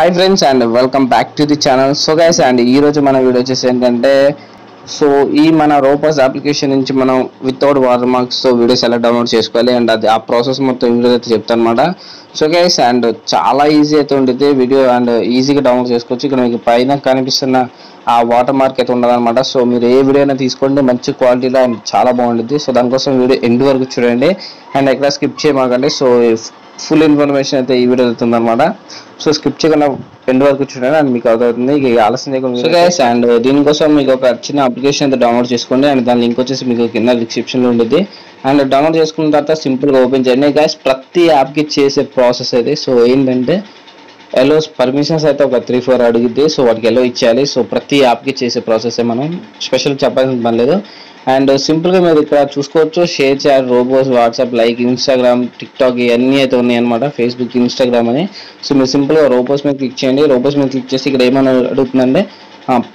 Hi friends and welcome back to the channel so guys and ఈ రోజు మన video వచ్చేసి ఏంటంటే సో ఈ మన రోపస్ అప్లికేషన్ నుంచి మనం వితౌట్ వాటర్ మార్క్స్తో వీడియోస్ ఎలా డౌన్లోడ్ చేసుకోవాలి అండ్ అది ఆ ప్రాసెస్ మొత్తం ఈ వీడియో అయితే చెప్తాను అనమాట సో గైస్ అండ్ చాలా ఈజీ అయితే ఉంటుంది వీడియో అండ్ ఈజీగా డౌన్లోడ్ చేసుకోవచ్చు. ఇక్కడ మీకు పైన కనిపిస్తున్న ఆ వాటర్ మార్క్ అయితే ఉండదన్నమాట సో మీరు ఏ వీడియో అయినా తీసుకోండి మంచి క్వాలిటీలో అండ్ చాలా బాగుంటుంది సో దానికోసం వీడియో ఎండ్ వరకు చూడండి. అండ్ ఎక్కడ స్కిప్ చేయమాకండి. సో ఫుల్ ఇన్ఫర్మేషన్ అయితే ఈ వీడియో అవుతుంది అనమాట సో స్కిప్ చేయకుండా ఎండ్ వరకు చూడండి అండ్ మీకు అర్థమవుతుంది. ఇక ఆలస్యం చేయకుండా సో గైస్ అండ్ దీనికోసం మీకు ఒక చిన్న అప్లికేషన్ అయితే డౌన్లోడ్ చేసుకోండి. అండ్ దాని లింక్ వచ్చేసి మీకు కింద డిస్క్రిప్షన్లో ఉంటుంది అండ్ డౌన్లోడ్ చేసుకున్న తర్వాత సింపుల్గా ఓపెన్ చేయండి. గైస్ ప్రతి యాప్కి చేసే ప్రాసెస్ అయితే సో ఏంటంటే ఎలో పర్మిషన్స్ అయితే ఒక త్రీ ఫోర్ అడిగిద్ది. సో వాటికి ఎలో ఇచ్చేయాలి. సో ప్రతి యాప్కి చేసే ప్రాసెస్ మనం స్పెషల్ చెప్పాల్సిన పని లేదు. అండ్ సింపుల్గా uh, మీరు ఇక్కడ చూసుకోవచ్చు. షేర్ చేయాలి Roposo WhatsApp like Instagram TikTok ఇవన్నీ అయితే ఉన్నాయి అనమాట ఫేస్బుక్ ఇన్స్టాగ్రామ్ అని. సో మీరు సింపుల్గా రోబోస్ మీద క్లిక్ చేయండి. రోబోస్ మీద క్లిక్ చేసి ఇక్కడ ఏమైనా అడుగుతుందంటే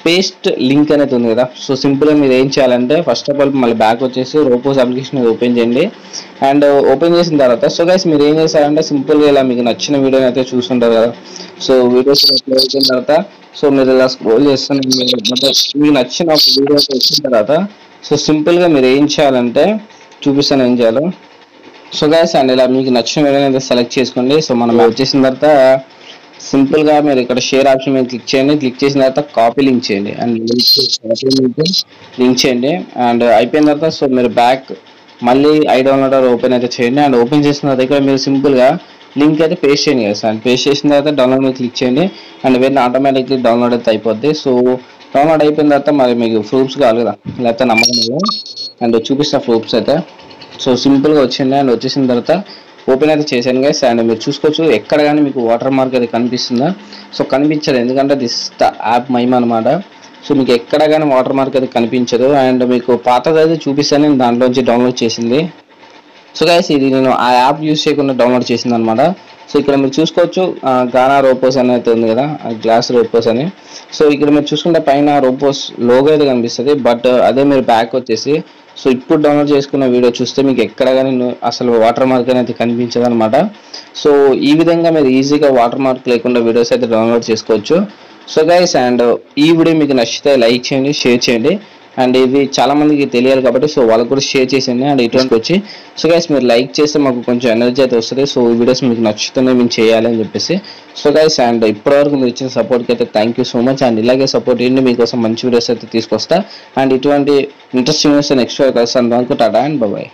పేస్ట్ లింక్ అనేది ఉంది కదా. సో సింపుల్గా మీరు ఏం చేయాలంటే ఫస్ట్ ఆఫ్ ఆల్ మళ్ళీ బ్యాక్ వచ్చేసి రోపోస్ అప్లికేషన్ ఓపెన్ చేయండి. అండ్ ఓపెన్ uh, చేసిన తర్వాత సో గైస్ మీరు ఏం చేస్తారంటే సింపుల్గా ఇలా మీకు నచ్చిన వీడియోని అయితే చూస్తుంటారు కదా. సో వీడియోస్ అప్లోడ్ తర్వాత సో మీరు ఇలా స్క్రోల్ చేస్తున్న మీకు నచ్చిన వీడియోస్ వచ్చిన తర్వాత సో సింపుల్గా మీరు ఏం చేయాలంటే చూపిస్తాను ఏం చేయాలో. సో గాయస్ అండ్ ఇలా మీకు నచ్చిన వీడియోని అయితే సెలెక్ట్ చేసుకోండి. సో మనం వచ్చేసిన తర్వాత సింపుల్గా మీరు ఇక్కడ షేర్ ఆప్షన్ మీద క్లిక్ చేయండి. క్లిక్ చేసిన తర్వాత కాపీ లింక్ చేయండి. అండ్ కాపీ లింక్ చేయండి. అండ్ అయిపోయిన తర్వాత సో మీరు బ్యాక్ మళ్ళీ ఐ డౌన్లోడర్ ఓపెన్ అయితే చేయండి. అండ్ ఓపెన్ చేసిన తర్వాత ఇక్కడ మీరు సింపుల్గా లింక్ అయితే పేస్ట్ చేయండి కదా సార్ పేస్ట్ చేసిన తర్వాత డౌన్లోడ్ మీద క్లిక్ చేయండి. అండ్ వెంటనే ఆటోమేటిక్లీ డౌన్లోడ్ అయితే అయిపోద్ది. సో డౌన్లోడ్ అయిపోయిన తర్వాత మరి మీకు ప్రూఫ్స్ కావాలి కదా. లేకపోతే నమ్మకం లేదు. అండ్ చూపిస్తా ప్రూఫ్స్ అయితే. సో సింపుల్గా వచ్చింది. అండ్ వచ్చేసిన తర్వాత ఓపెన్ అయితే చేశాను గైస్ అండ్ మీరు చూసుకోవచ్చు ఎక్కడ కానీ మీకు వాటర్ మార్క్ అది కనిపిస్తుందా. సో కనిపించదు. ఎందుకంటే దిస్ ద యాప్ మహిమ అనమాట సో మీకు ఎక్కడ కానీ వాటర్ మార్క్ అది కనిపించదు. అండ్ మీకు పాతది అయితే చూపిస్తాను. నేను దాంట్లోంచి డౌన్లోడ్ చేసింది. సో గైస్ ఇది నేను ఆ యాప్ యూస్ చేయకుండా డౌన్లోడ్ చేసింది అనమాట సో ఇక్కడ మీరు చూసుకోవచ్చు గానా రోపోస్ అని అయితే ఉంది కదా గ్లాస్ రోపోస్ అని. సో ఇక్కడ మీరు చూసుకుంటే పైన రోపోస్ లోగో అయితే కనిపిస్తుంది బట్ అదే మీరు బ్యాక్ వచ్చేసి సో ఇప్పుడు డౌన్లోడ్ చేసుకున్న వీడియో చూస్తే మీకు ఎక్కడ కానీ అసలు వాటర్ మార్క్ అనేది కనిపించదు అనమాట సో ఈ విధంగా మీరు ఈజీగా వాటర్ మార్క్ లేకుండా వీడియోస్ అయితే డౌన్లోడ్ చేసుకోవచ్చు. సో గైస్ అండ్ ఈ వీడియో మీకు నచ్చితే లైక్ చేయండి షేర్ చేయండి. అండ్ ఇది చాలా మందికి తెలియాలి కాబట్టి సో వాళ్ళకి కూడా షేర్ చేసింది అండ్ ఇటువంటి వచ్చి. సో గైస్ మీరు లైక్ చేస్తే మాకు కొంచెం ఎనర్జీ అయితే వస్తుంది. సో ఈ వీడియోస్ మీకు నచ్చుతున్నాయి మేము చేయాలి అని చెప్పేసి. సో గైస్ అండ్ ఇప్పటివరకు మీరు ఇచ్చిన సపోర్ట్కి అయితే thank you so much and ఇలాగే సపోర్ట్ చేయండి మీకోసం మంచి వీడియోస్ అయితే తీసుకొస్తా. అండ్ ఇటువంటి ఇంట్రెస్టింగ్ వీడియోస్ నెక్స్ట్ కలిసి అంతవరకు టాటా అండ్ బాయ్